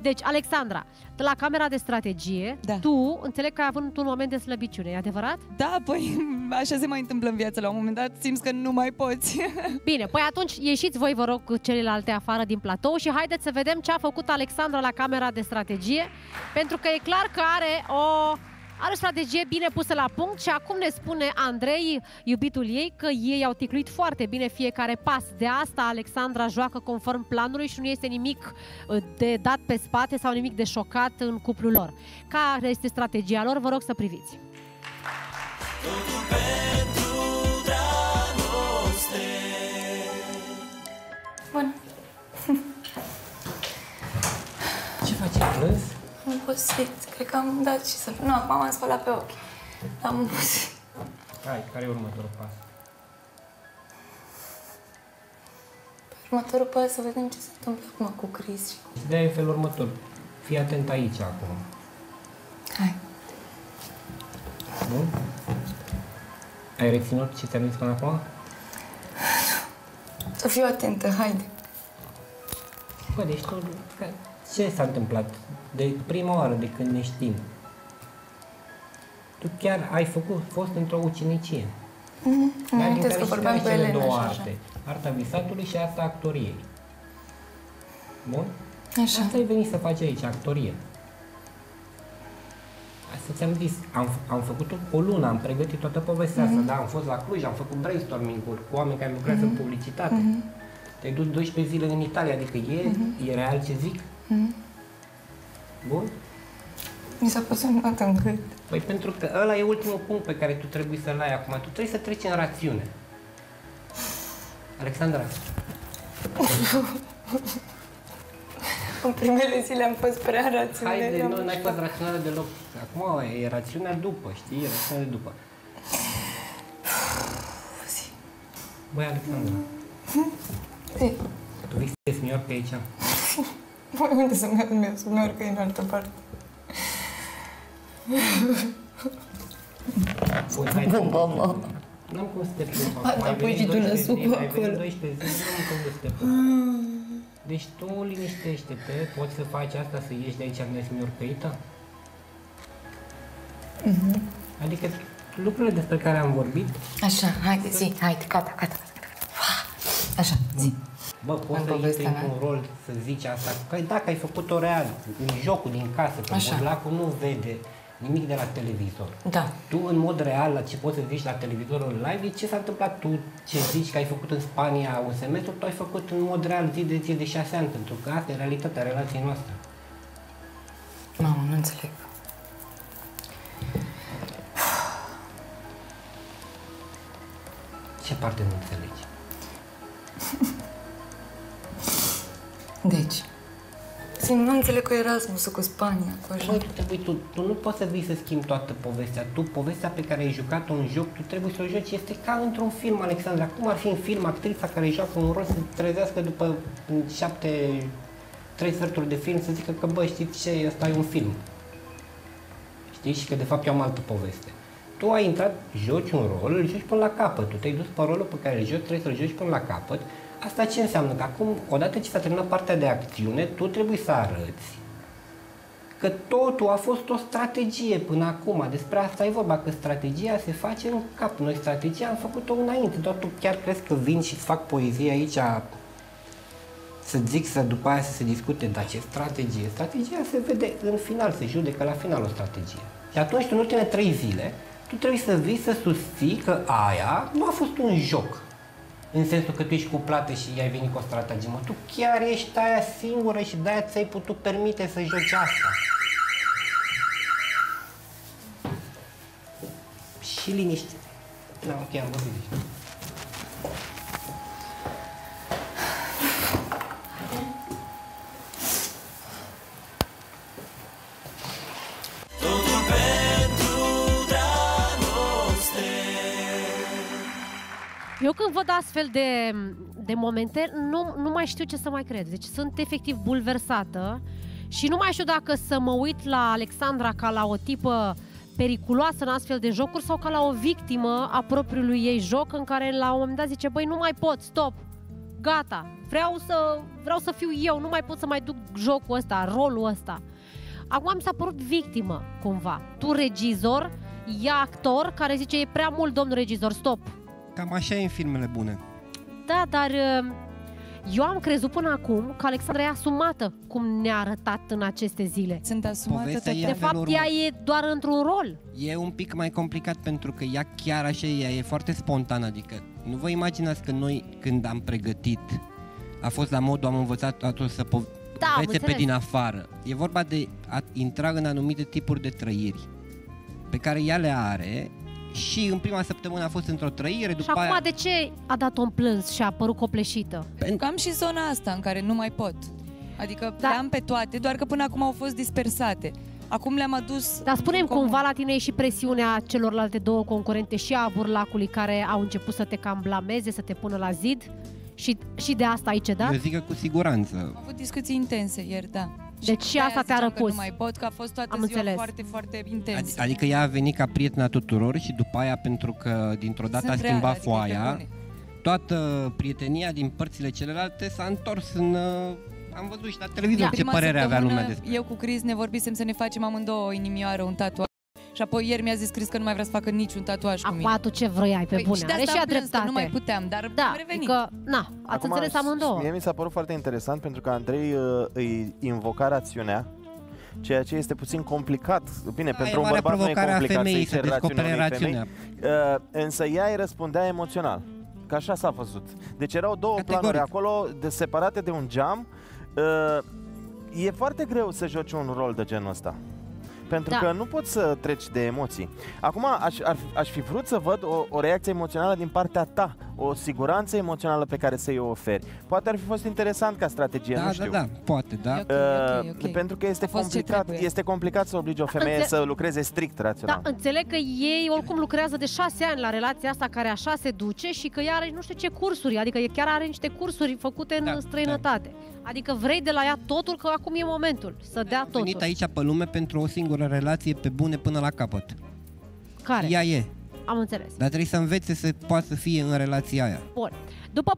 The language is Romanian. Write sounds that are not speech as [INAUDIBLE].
Deci, Alexandra, de la camera de strategie, Da. tu înțeleg că ai avut un moment de slăbiciune, e adevărat? Da, păi [LAUGHS] așa se mai întâmplă în viață. La un moment dat simți că nu mai poți. [LAUGHS] Bine, păi atunci ieșiți voi, vă rog, cu celelalte afară din platou și haideți să vedem ce a făcut Alexandra la camera de strategie, pentru că e clar că are o are o strategie bine pusă la punct și acum ne spune Andrei, iubitul ei, că ei au ticluit foarte bine fiecare pas. De asta Alexandra joacă conform planului și nu este nimic uh, de dat pe spate sau nimic de șocat în cuplul lor. Care este strategia lor? Vă rog să priviți. Bună. Ce faci? Ai plâns? Am obosit. Cred că am dat și să... Nu, acum am spălat pe ochi. Am obosit. Hai, care e următorul pas? Următorul pas să vedem ce se întâmplă acum cu Chris. și cu- Ideea e în felul următor. Fii atent aici acum. Hai. Bun? Ai reținut ce ți-am zis până acum? Să fiu atentă, haide. Bă, deci tu... că- Ce s-a întâmplat? De prima oară de când ne știm. Tu chiar ai făcut, fost într-o ucenicie. Îmi Dar din amintesc că care vorbeam știi cu cele Elena două și așa. arte. Arta visatului și arta actoriei. Bun? Așa. Asta ai venit să faci aici, actorie. Asta ți-am zis, am, am făcut o, o lună, am pregătit toată povestea Mhm. asta, da, am fost la Cluj, am făcut brainstorming-uri cu oameni care lucrează Mhm. în publicitate. Te-ai dus 12 zile în Italia, adică e, Mhm. e real ce zic? Bun? Mi s-a pus un not în gât. Păi pentru că ăla e ultimul punct pe care tu trebuie să-l ai acum. Tu trebuie să treci în rațiune. Alexandra, În primele zile am fost prea rațională. haide, am nu, n-ai așa. fost rațională deloc. Acum e rațiunea după, știi? E rațiunea de după. Băi, Alexandra, Zi. tu visezi New York aici? Mai unde să merg meu, să merg în altă parte. Bun, hai. Bumba, mă. N-am cum să te plâng. Hai, acum. mai Ai pui venit și tu 12 năsul zile, pe ai venit acolo. 12 zile, nu am cum să te plâng. Deci tu liniștește-te, poți să faci asta, să ieși de aici nesmiorcăită? Adică lucrurile despre care am vorbit, Așa, haide, zi, haide, gata, gata. Așa, zi. Bă, poți În să intri povestea mea. într-un rol să zici asta, că dacă ai făcut-o real, în jocul din casă, că Așa. modlacul nu vede nimic de la televizor. Da. Tu, în mod real, la ce poți să zici la televizorul live, e ce s-a întâmplat tu, ce zici că ai făcut în Spania un semestru, tu ai făcut în mod real zi de zi de șase ani, pentru că asta e realitatea relației noastre. Mamă, nu înțeleg. Ce parte nu înțelegi? Deci, zi, nu înțeleg cu Erasmusul, cu Spania, cu așa. Băi, tu, trebuie, tu, tu nu poți să vii să schimbi toată povestea. Tu, povestea pe care ai jucat-o în joc, tu trebuie să o joci. Este ca într-un film, Alexandra. Cum ar fi în film actrița care joacă un rol să trezească după șapte, trei sferturi de film să zică că, bă, știți ce, ăsta e un film. Știi? Și că de fapt eu am altă poveste. Tu ai intrat, joci un rol, îl joci până la capăt. Tu te-ai dus pe rolul pe care îl joci, trebuie să-l joci până la capăt. Asta ce înseamnă? Că acum, odată ce s-a terminat partea de acțiune, tu trebuie să arăți că totul a fost o strategie până acum. Despre asta e vorba, că strategia se face în cap. Noi strategia am făcut-o înainte, doar tu chiar crezi că vin și fac poezie aici să zic să după aia să se discute, dar ce strategie? Strategia se vede în final, se judecă la final o strategie. Și atunci, tu în ultimele trei zile, tu trebuie să vii să susții că aia nu a fost un joc. În sensul că tu ești cuplată și ai venit cu o strategie. Mă, tu chiar ești aia singură și de-aia ți-ai putut permite să joci asta. Și liniște. Da, ok, am vorbit. Eu când văd astfel de, de momente, nu, nu mai știu ce să mai cred. Deci sunt efectiv bulversată și nu mai știu dacă să mă uit la Alexandra ca la o tipă periculoasă în astfel de jocuri sau ca la o victimă a propriului ei joc în care la un moment dat zice, băi, nu mai pot, stop, gata, vreau să, vreau să fiu eu, nu mai pot să mai duc jocul ăsta, rolul ăsta. Acum mi s-a părut victimă, cumva. Tu, regizor, ea actor, care zice, e prea mult, domnul regizor, stop. Cam așa e în filmele bune. Da, dar uh, eu am crezut până acum că Alexandra e asumată, cum ne-a arătat în aceste zile. Sunt asumată Povestea total. e De în felul fapt, ea e doar într-un rol. E un pic mai complicat pentru că ea chiar așa e, ea e foarte spontană, adică nu vă imaginați că noi când am pregătit a fost la modul am învățat totul să po- Da, am învețe pe înțeles. din afară. E vorba de a intra în anumite tipuri de trăiri pe care ea le are și în prima săptămână a fost într-o trăire, Și după acum aia... de ce a dat-o în plâns și a apărut copleșită? Pentru că am și zona asta în care nu mai pot. Adică Da. da. le-am pe toate, doar că până acum au fost dispersate. Acum le-am adus Dar spunem în comun. cumva la tine e și presiunea celorlalte două concurente și a burlacului care au început să te cam blameze, să te pună la zid? Și, și de asta ai cedat? Eu zic că cu siguranță. Am avut discuții intense ieri, da. Deci și de-aia asta te-a ziceam că răpus. Nu mai pot, că a fost toată Am ziua înțeles. foarte, foarte intens. Ad- Adică ea a venit ca prietena tuturor și după aia pentru că dintr-o dată Sunt a schimbat reală, adică e pe foaia, bune. toată prietenia din părțile celelalte s-a întors în... uh, Am văzut și la televizor Ia. ce Prima părere avea săptămână, lumea despre Eu cu Cris ne vorbisem să ne facem amândouă o inimioară, un tatuaj. Și apoi ieri mi-a zis Cris că nu mai vrea să facă niciun tatuaj cu mine. Acum tu ce vroiai pe Păi, bune? și de Are asta și am ea plâns, că dreptate. Nu mai puteam, dar da, am revenit. adică, na, ați Acum, înțeles amândouă. Mie mi s-a părut foarte interesant pentru că Andrei uh, îi invoca rațiunea, ceea ce este puțin complicat. Bine, Da, pentru e un marea bărbat nu e provocare a complicat femeii să-i să ceri descopere rațiunea unei femei, rațiunea. uh, însă ea îi răspundea emoțional. Că așa s-a văzut. Deci erau două Categoric. planuri acolo, de, separate de un geam. Uh, e foarte greu să joci un rol de genul ăsta. Pentru Da. că nu poți să treci de emoții. Acum, aș, ar, aș fi vrut să văd o, o reacție emoțională din partea ta, o siguranță emoțională pe care să-i o oferi. Poate ar fi fost interesant ca strategie, Da, nu da, știu. da, poate, da. Ok, Uh, ok, ok. Pentru că este A fost ce complicat, trebuie. este complicat să obligi o femeie Înțe- să lucreze strict Da, rațional. înțeleg că ei oricum lucrează de șase ani la relația asta care așa se duce și că ea are nu știu ce cursuri, adică e chiar are niște cursuri făcute în Da, străinătate. Adică vrei de la ea totul, că acum e momentul să dea Am venit totul. aici pe lume pentru o singură relație pe bune până la capăt. Care? Ea e, Am înțeles. dar trebuie să învețe să poată să fie în relația aia. Bun. După